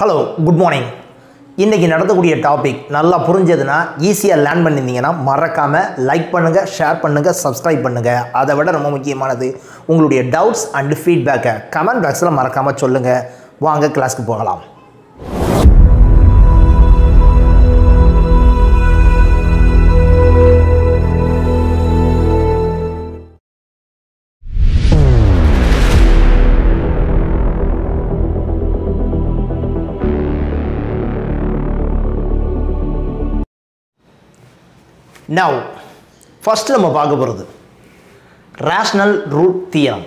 Hello good morning இன்றைக்கி நடத்தக்கூடிய topic நல்லா புரிஞ்சதுன்னா ஈஸியாக லேர்ன் பண்ணியிருந்தீங்கன்னா மறக்காமல் லைக் பண்ணுங்கள் ஷேர் பண்ணுங்கள் சப்ஸ்கிரைப் பண்ணுங்கள் அதை விட ரொம்ப முக்கியமானது உங்களுடைய டவுட்ஸ் அண்ட் ஃபீட்பேக்கை கமெண்ட் பாக்ஸில் மறக்காமல் சொல்லுங்கள் வாங்க கிளாஸ்க்கு போகலாம். நவ் ஃபஸ்ட்டு நம்ம பார்க்க போகிறது rational root theorem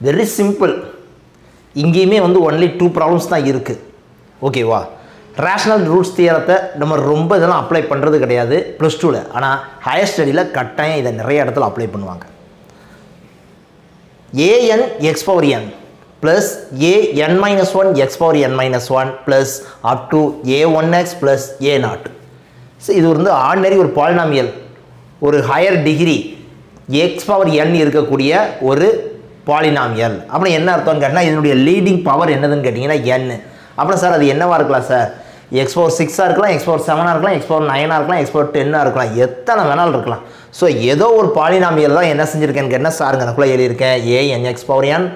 very simple இங்கேயுமே வந்து ஒன்லி டூ ப்ராப்ளம்ஸ் தான் இருக்குது ஓகேவா ரேஷ்னல் ரூட்ஸ் தியரத்தை நம்ம ரொம்ப இதெல்லாம் அப்ளை பண்ணுறது கிடையாது ப்ளஸ் டூவில் ஆனால் ஹையர் ஸ்டடியில் கட்டாயம் இதை நிறைய இடத்துல அப்ளை பண்ணுவாங்க. A n x power n plus a n minus one x power n minus one plus up to a one x plus a naught so இது வந்து ஆர்டினரி ஒரு பாலினாமியல் ஒரு higher degree x power n இருக்கக்கூடிய ஒரு polynomial அப்புறம் என்ன அர்த்தம்னு கேட்டால் இதனுடைய லீடிங் பவர் என்னதுன்னு கேட்டிங்கன்னா என் அப்புறம் சார் அது என்னவாக இருக்கலாம் சார் எக்ஸ் பவர் சிக்ஸாக இருக்கலாம் எக்ஸ் பவர் செவனாக இருக்கலாம் எக்ஸ் பவர் நைனாக இருக்கலாம் எக்ஸ் பவர் டென்னாக இருக்கலாம் எத்தனை வேணாலும் இருக்கலாம். ஸோ ஏதோ ஒரு பாலினாமியல் தான் என்ன செஞ்சுருக்கேன்னு கேட்டால் சாருங்க எனக்குள்ளே எழுதியிருக்கேன். A n x power n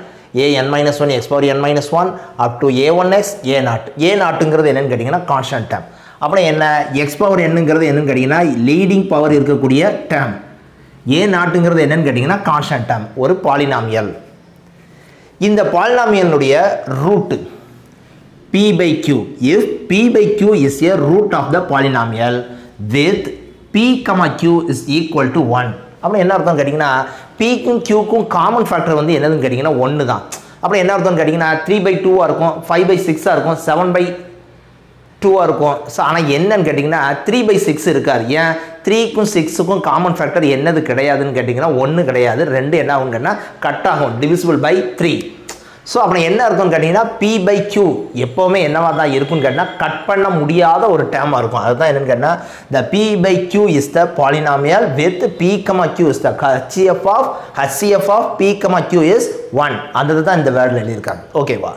a n minus one x power n minus one up to a one x a naught a நாட்டுங்கிறது என்னென்னு கேட்டிங்கன்னா கான்ஸ்டன்ட் டேம் அப்புறம் என்ன? எக்ஸ் பவர் என்னங்கிறது என்னன்னு கேட்டிங்கன்னா லீடிங் பவர் இருக்கக்கூடிய டேம் ஏ நாட்டுங்கிறது என்னன்னு கேட்டிங்கன்னா கான்ஸ்டன்ட் டேம் ஒரு பாலினாமியல் இந்த பாலினாமியலுடைய root p by q if p by q is a root of the polynomial with p comma q is equal to one அப்புறம் என்ன அர்த்தம் கேட்டிங்கன்னா பிக்கும் கியூக்கும் காமன் ஃபேக்டர் வந்து என்னதுன்னு கேட்டிங்கன்னா ஒன்று தான் அப்புறம் என்ன அர்த்தம்னு கேட்டிங்கன்னா த்ரீ பை டூவாக இருக்கும் ஃபைவ் பை சிக்ஸாக இருக்கும் செவன் பை டூவாக இருக்கும். ஸோ ஆனால் என்னன்னு கேட்டிங்கன்னா த்ரீ பை சிக்ஸ் இருக்காது. ஏன்? த்ரீக்கும் சிக்ஸுக்கும் காமன் ஃபேக்டர் என்னது கிடையாதுன்னு கேட்டிங்கன்னா ஒன்று கிடையாது. ரெண்டு என்ன ஆகும் கேட்டால் கட் ஆகும். டிவிசிபிள் பை த்ரீ ஸோ அப்புறம் என்ன இருக்கும்னு கேட்டிங்கன்னா பி பை கியூ எப்போவுமே என்னவா தான் இருக்கும்னு கேட்டால் கட் பண்ண முடியாத ஒரு டேமாக இருக்கும். அதுதான் என்னென்னு கேட்டால் the p by q is the polynomial with p comma q is the HCF of HCF of p comma q is one அந்த தான் இந்த வேர்டில் எழுதியிருக்காங்க. ஓகேவா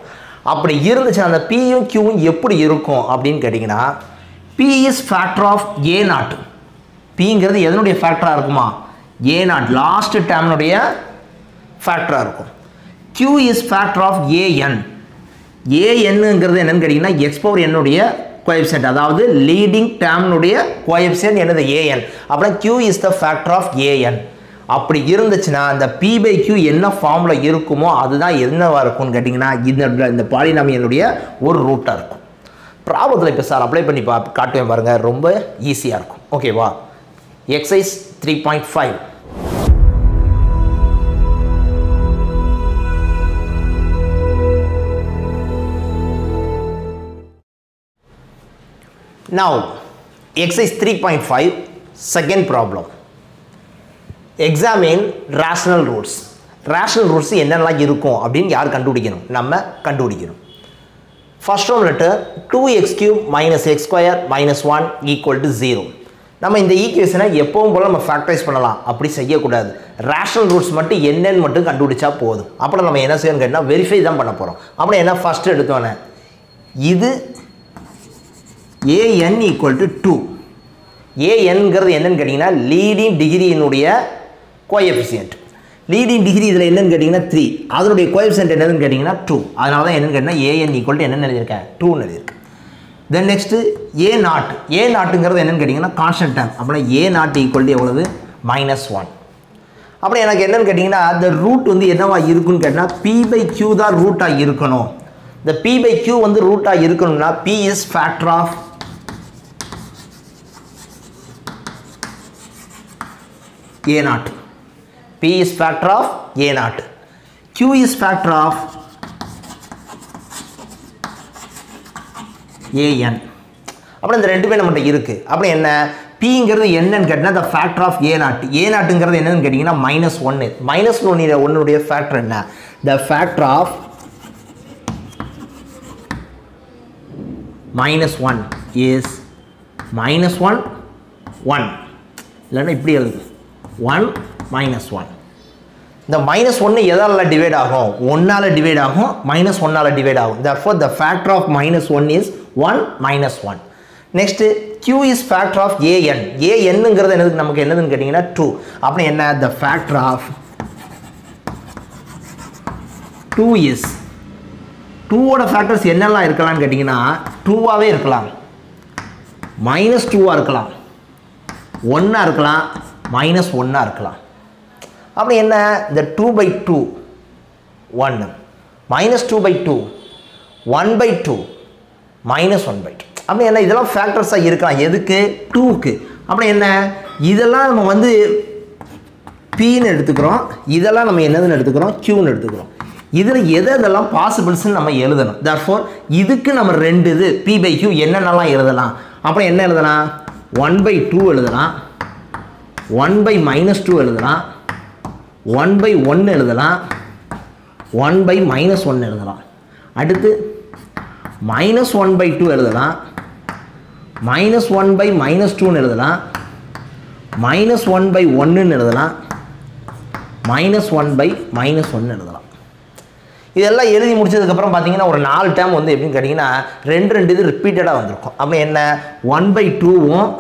அப்படி இருந்துச்சு அந்த பியும் கியூவும் எப்படி இருக்கும் அப்படின்னு கேட்டிங்கன்னா p is factor of a naught பிங்கிறது எதனுடைய ஃபேக்டராக இருக்குமா? ஏ நாட் லாஸ்ட் டேம்னுடைய ஃபேக்டராக இருக்கும். Q is factor of a n ஏஎன்னுங்கிறது என்னென்னு கேட்டிங்கன்னா எக்ஸ் பவர் என்னுடைய கோஎப்சென்ட் அதாவது லீடிங் டேம்னுடைய கோஎப்சென்ட் என்னது ஏஎன் அப்புறம் q is the factor of a n அப்படி இருந்துச்சுன்னா அந்த பி பை கியூ என்ன ஃபார்மில் இருக்குமோ அதுதான் என்னவாக இருக்கும்னு கேட்டிங்கன்னா இந்த இந்த பாலினாமியனுடைய ஒரு ரூட்டாக இருக்கும். ப்ராபத்தில் இப்போ சார் அப்ளை பண்ணி பா காட்டுவேன் பாருங்கள் ரொம்ப ஈஸியாக இருக்கும். ஓகேவா exercise three point five Now, exercise 3.5, second problem. Examine rational rules rational rules என்னென்னலாம் இருக்கும் அப்படின்னு யார் கண்டுபிடிக்கணும்? நம்ம கண்டுபிடிக்கணும். First one letter two x cube minus x square minus one equal to zero நம்ம இந்த ஈக்குவேஷனை எப்பவும் போல் நம்ம ஃபேக்டரைஸ் பண்ணலாம். அப்படி செய்யக்கூடாது. ரேஷனல் ரூட்ஸ் மட்டும் என்னென்னு மட்டும் கண்டுபிடிச்சா போதும். அப்புறம் நம்ம என்ன செய்யணும் கேட்டால் வெரிஃபை தான் பண்ண போகிறோம் அப்புறம் என்ன ஃபஸ்ட்டு எடுத்தோன்னே? இது a n equal to two ஏஎன்கிறது என்னன்னு கேட்டிங்கன்னா லீடிங் டிகிரியினுடைய கோஎஃபிஷியன்ட் லீடிங் டிகிரி இதில் என்னன்னு கேட்டிங்கன்னா த்ரீ அதனுடைய கோஎஃபிஷியன்ட் என்னதுன்னு கேட்டிங்கன்னா டூ அதனால தான் என்னன்னு கேட்டிங்கன்னா ஏஎன் ஈக்குவல் டு என்னென்னு எழுதியிருக்கேன்? டூன்னு எழுதியிருக்கேன் then next A not a நாட்டுங்கிறது என்னென்னு கேட்டிங்கன்னா கான்ஸ்டன்ட் டைம் அப்படின்னா ஏ நாட் ஈக்குவல் டு எவ்வளவு? மைனஸ் ஒன் அப்புறம் எனக்கு என்னென்னு கேட்டிங்கன்னா அந்த ரூட் வந்து என்னவா இருக்குன்னு கேட்டால் பி பை கியூ தான் ரூட்டாக இருக்கணும். இந்த பி பை கியூ வந்து ரூட்டாக இருக்கணும்னா p is factor of a naught p is factor of a naught. Q is factor of an அப்புறம் இந்த ரெண்டுமே நம்மகிட்ட இருக்குது அப்புறம் என்ன? பிங்கிறது என்னன்னு கேட்டிங்கன்னா the factor of a not a நாட்டுங்கிறது என்னன்னு கேட்டிங்கன்னா மைனஸ் ஒன்று மைனஸ் ஒன்று ஒன்னுடைய ஃபேக்டர் என்ன? The factor of minus one is minus one one இல்லைன்னா இப்படி எழுது ஒன் மைனஸ் ஒன் இந்த மைனஸ் ஒன்று எதால் டிவைட் ஆகும்? ஒன்னால் டிவைட் ஆகும் மைனஸ் ஒன்னால் டிவைட் ஆகும். Therefore the factor of minus one is one minus one next q is factor of a n ஏஎன்னுங்கிறது என்னது? நமக்கு என்னதுன்னு கேட்டிங்கன்னா டூ அப்படி என்ன? The factor of two is டூவோட ஃபேக்டர்ஸ் என்னெல்லாம் இருக்கலாம்னு கேட்டிங்கன்னா டூவாகவே இருக்கலாம். மைனஸ் டூவாக இருக்கலாம். ஒன்னாக இருக்கலாம் மைனஸ் ஒன்னாக இருக்கலாம். அப்படி என்ன? இந்த two by two one minus two by two one by two minus one by two அப்படி என்ன? இதெல்லாம் ஃபேக்டர்ஸாக இருக்கலாம். எதுக்கு? டூக்கு அப்படி என்ன? இதெல்லாம் நம்ம வந்து பின்னு எடுத்துக்கிறோம். இதெல்லாம் நம்ம என்னதுன்னு எடுத்துக்கிறோம்? க்யூன்னு எடுத்துக்கிறோம். இதில் எது எதெல்லாம் பாசிபிள்ஸ்னு நம்ம எழுதணும். தர்ஃபோர் இதுக்கு நம்ம ரெண்டு இது பி பை கியூ என்னென்னலாம் எழுதலாம்? அப்புறம் என்ன எழுதலாம்? ஒன் பை டூ எழுதலாம். ஒன் பை மைனஸ் டூ எழுதலாம். ஒன் பை ஒன்று எழுதலாம். ஒன் பை மைனஸ் ஒன் எழுதலாம். அடுத்து மைனஸ் ஒன் பை டூ எழுதலாம். மைனஸ் ஒன் பை மைனஸ் டூன்னு எழுதலாம். மைனஸ் ஒன் பை ஒன்றுன்னு எழுதலாம். மைனஸ் ஒன் பை மைனஸ் ஒன்று எழுதலாம். இதெல்லாம் எழுதி முடிச்சதுக்கப்புறம் பார்த்தீங்கன்னா ஒரு நாலு டேம் வந்து எப்படின்னு கேட்டிங்கன்னா ரெண்டு ரெண்டு இது ரிப்பீட்டடாக வந்திருக்கும். அப்போ என்ன? ஒன் பை டூவும்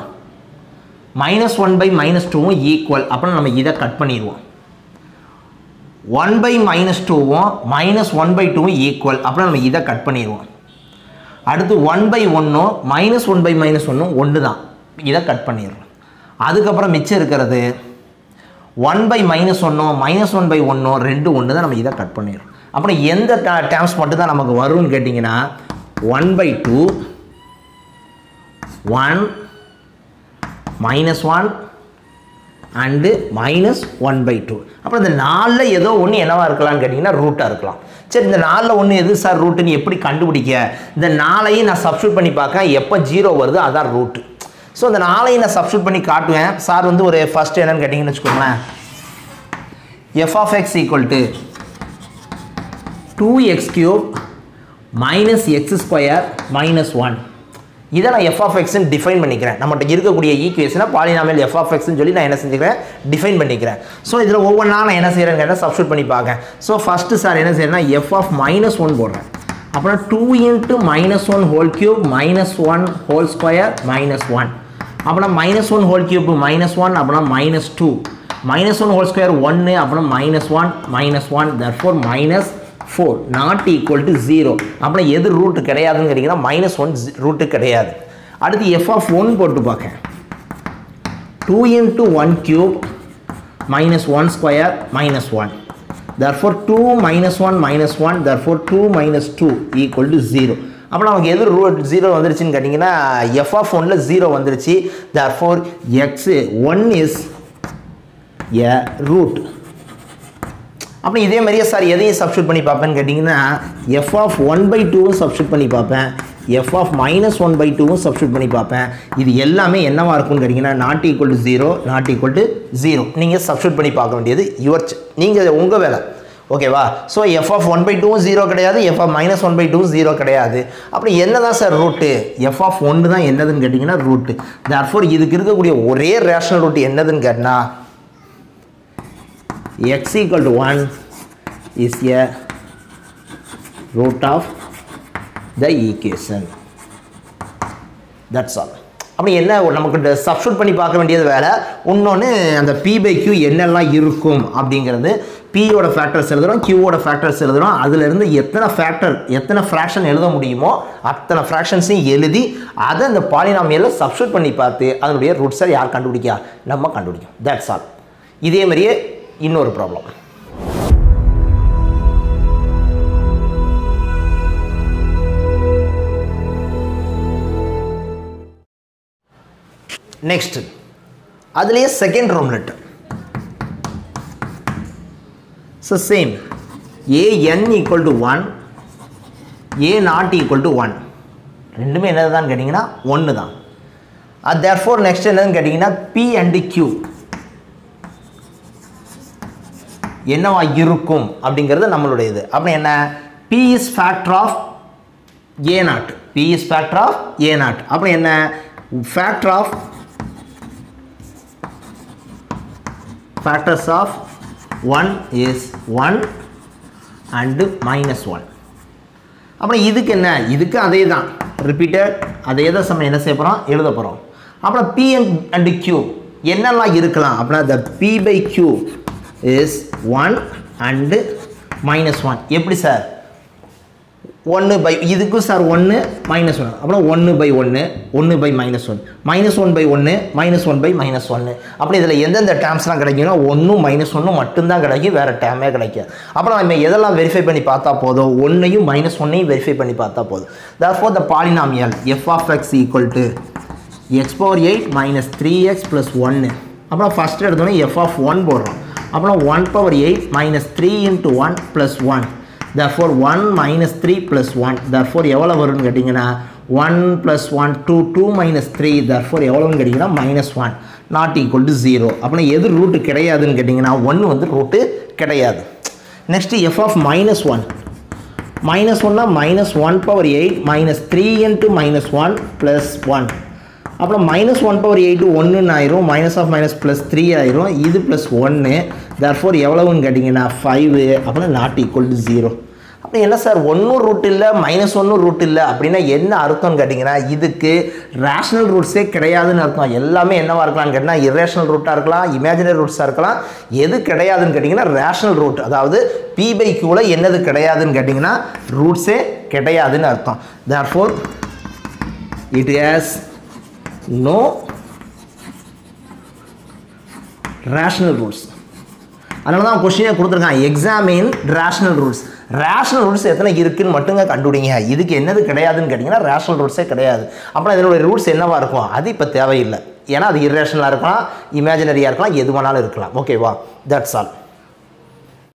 மைனஸ் ஒன் பை மைனஸ் டூவும் ஈக்குவல் அப்புறம் நம்ம இதை கட் பண்ணிடுவோம். ஒன் பை மைனஸ் டூவும் மைனஸ் ஒன் பை டூவும் ஈக்குவல் அப்புறம் நம்ம இதை கட் பண்ணிடுவோம். அடுத்து ஒன் பை ஒன்றும் மைனஸ் ஒன் பை மைனஸ் ஒன்றும் ஒன்று தான் இதை கட் பண்ணிடுறோம். அதுக்கப்புறம் மிச்சம் இருக்கிறது ஒன் பை மைனஸ் ஒன்றும் மைனஸ் ஒன் பை ஒன்றும் ரெண்டு ஒன்று தான் நம்ம இதை கட் பண்ணிடுறோம். அப்புறம் எந்த டேர்ம்ஸ் மட்டும் தான் நமக்கு வரும்னு கேட்டிங்கன்னா one by two one minus one and minus one by two அப்புறம் இந்த நாலில் ஏதோ ஒன்று என்னவாக இருக்கலாம்னு கேட்டிங்கன்னா ரூட்டாக இருக்கலாம். சரி இந்த நாலில் ஒன்று எது சார் ரூட்டுன்னு எப்படி கண்டுபிடிக்க? இந்த நாளையும் நான் சப்ஸ்டியூட் பண்ணி பார்க்க எப்போ ஜீரோ வருதோ அதான் ரூட்டு ஸோ இந்த நாளையும் நான் சப்ஸ்டியூட் பண்ணி காட்டுவேன். சார் வந்து ஒரு ஃபஸ்ட்டு என்னன்னு கேட்டிங்கன்னு வச்சுக்கோங்களேன். F of x equal to two x cube minus x square minus one இதை நான் எஃப் ஆஃப் டிஃபைன் பண்ணிக்கிறேன். நம்மகிட்ட இருக்கக்கூடிய ஈக்குவேஷனை பாலினாமியல் எஃப் ஆஃப் எக்ஸ்னு சொல்லி நான் என்ன செஞ்சுக்கிறேன்? டிஃபைன் பண்ணிக்கிறேன். ஸோ இதில் ஒவ்வொன்றா நான் என்ன செய்கிறேன்னு கேட்டால் சப்ஸ்டியூட் பண்ணி பார்க்கேன் ஸோ ஃபஸ்ட்டு சார் என்ன செய்யறேன்னா எஃப் ஆஃப் மைனஸ் ஒன் போடுறேன். அப்புறம் two into minus one whole cube minus one whole square minus one அப்புறம் minus one whole cube minus one அப்புறம் minus two minus one whole square ஒன்று அப்புறம் minus one minus one therefore minus four not equal to zero அப்படின்னா எது root கிடையாதுன்னு கேட்டிங்கன்னா minus one route கிடையாது. அடுத்து எஃப் ஆஃப் ஒன் போட்டு பார்க்க two into one cube minus one square minus one therefore two minus one minus one therefore two minus two equal to zero அப்போ நமக்கு எது ரூட் ஜீரோ வந்துருச்சுன்னு கேட்டிங்கன்னா எஃப் ஆஃப் ஒனில் ஜீரோ வந்துருச்சு. Therefore x one is a root அப்புறம் இதே மாதிரியே சார் எதையும் சப்ஸ்டியூட் பண்ணி பார்ப்பேன்னு கேட்டிங்கன்னா எஃப் ஆஃப் ஒன் பை டூவும் சப்ஸ்டியூட் பண்ணி பார்ப்பேன். F of minus one by டூவும் சப்ஸ்டியூட் பண்ணி பார்ப்பேன். இது எல்லாமே என்னவாக இருக்கும்னு கேட்டிங்கன்னா not equal to zero not equal to zero நீங்கள் சப்ஸ்டியூட் பண்ணி பார்க்க வேண்டியது யுவர் நீங்கள் உங்கள் வேலை. ஓகேவா so f of one by டூவும் ஜீரோ கிடையாது f of minus one by டூவும் ஜீரோ கிடையாது. அப்படி என்ன தான் சார் ரூட்டு எஃப் ஆஃப் ஒன்று தான் என்னதுன்னு கேட்டிங்கன்னா ரூட்டு தர்ஃபோர் இதுக்கு இருக்கக்கூடிய ஒரே ரேஷனல் ரூட் என்னதுன்னு கேட்டால் x equal to one is a root of the equation. That's all. அப்படி என்ன நமக்கு சப்ஸ்டியூட் பண்ணி பார்க்க வேண்டியது வேலை இன்னொன்று அந்த பி பை கியூ என்னெல்லாம் இருக்கும் அப்படிங்கிறது பியோட ஃபேக்டர்ஸ் எழுதுகிறோம் கியூவோட ஃபேக்டர்ஸ் எழுதுகிறோம் அதுலேருந்து எத்தனை ஃபேக்டர் எத்தனை ஃப்ராக்ஷன் எழுத முடியுமோ அத்தனை ஃப்ராக்ஷன்ஸையும் எழுதி அதை அந்த பாலினாமியில் சப்ஸ்டியூட் பண்ணி பார்த்து அதனுடைய ரூட்ஸை யார் கண்டுபிடிக்கா? நம்ம கண்டுபிடிக்கும் தட்ஸ் ஆல் இதே மாதிரியே இன்னொரு ப்ராப்ளம் நெக்ஸ்ட் அதுலேயே second ரோம்லெட் so same a n equal to one a naught equal to one ரெண்டுமே என்னது தான் கேட்டிங்கன்னா ஒன்று தான் அது தேர் ஃபோர் நெக்ஸ்ட் என்னதுன்னு கேட்டிங்கன்னா பி அண்டு கியூ என்னவா இருக்கும் அப்படிங்கிறது நம்மளுடைய இது அப்படி என்ன? P is factor of a naught p is factor of a naught அப்புறம் என்ன? Factor of factors of one is one and minus one அப்புறம் இதுக்கு என்ன? இதுக்கு அதே தான் ரிப்பீட்டட் அதே தான் நம்ம என்ன செய்ய போகிறோம் எழுத போகிறோம் அப்புறம் பி அண்ட் கியூ என்னெல்லாம் இருக்கலாம்? அப்படின்னா the p by q is one and minus one எப்படி சார் ஒன்று பை இதுக்கும் சார் ஒன்று மைனஸ் ஒன் அப்புறம் ஒன்று பை ஒன்று ஒன்று by minus one minus one by ஒன்று மைனஸ் ஒன் பை மைனஸ் ஒன்று அப்படி இதில் எந்தெந்த டேர்ம்ஸ்லாம் கிடைக்கும்னா ஒன்றும் மைனஸ் ஒன்றும் மட்டும்தான் கிடைக்கும் வேறு டேர்மே கிடைக்காது. அப்புறம் நம்ம எதெல்லாம் வெரிஃபை பண்ணி பார்த்தா போதும்? ஒன்றையும் மைனஸ் ஒன்னையும் வெரிஃபை பண்ணி பார்த்தா போதும். Therefore the polynomial f of x equal to x power eight minus three x plus ஒன்று அப்புறம் ஃபஸ்ட்டு எடுத்தோன்னே எஃப் ஆஃப் ஒன் போடுறோம். அப்புறம் one power eight minus three into one plus one therefore one minus three plus one therefore எவ்வளோ வரும்னு கேட்டிங்கன்னா one plus one two two minus three therefore எவ்வளோன்னு கேட்டிங்கன்னா minus one not equal to zero அப்படின்னா எது root கிடையாதுன்னு கேட்டிங்கன்னா ஒன்று வந்து ரூட்டு கிடையாது. Next f of minus one minus ஒன்னா minus one power eight minus three into minus one plus one அப்புறம் மைனஸ் ஒன் பவர் எயிட்டு ஒன்றுன்னு ஆயிரும். Minus of minus plus three ஆயிரும். இது ப்ளஸ் ஒன்று தர்ஃபோர் எவ்வளவுன்னு கேட்டிங்கன்னா ஃபைவு அப்படின்னா நாட் ஈக்குவல் டு ஜீரோ அப்படி என்ன சார் ஒன்றும் ரூட் இல்லை மைனஸ் ஒன்றும் ரூட் இல்லை அப்படின்னா என்ன அர்த்தம்னு கேட்டிங்கன்னா இதுக்கு ரேஷனல் ரூட்ஸே கிடையாதுன்னு அர்த்தம். எல்லாமே என்னவாக இருக்கலாம்னு கேட்டிங்கன்னா இரேஷனல் ரூட்டாக இருக்கலாம் இமேஜினரி ரூட்ஸாக இருக்கலாம். எது கிடையாதுன்னு கேட்டிங்கன்னா ரேஷனல் ரூட் அதாவது பி பை கியூவில் என்னது கிடையாதுன்னு கேட்டிங்கன்னா ரூட்ஸே கிடையாதுன்னு அர்த்தம். Therefore it has no rational rules அதனால தான் கொஸ்டினே கொடுத்துருக்கான். Examine rational rules rational rules எத்தனை இருக்குன்னு மட்டுங்க கண்டுபிடிங்க. இதுக்கு என்னது கிடையாதுன்னு கேட்டிங்கன்னா ரேஷனல் ரூல்ஸே கிடையாது. அப்புறம் இதனுடைய ரூல்ஸ் என்னவா இருக்கும்? அது இப்போ தேவையில்லை. ஏன்னா அது இரேஷனலாக இருக்கலாம் இமேஜினரியாக இருக்கலாம் எது வேணாலும் இருக்கலாம். ஓகேவா தட்ஸ் ஆல்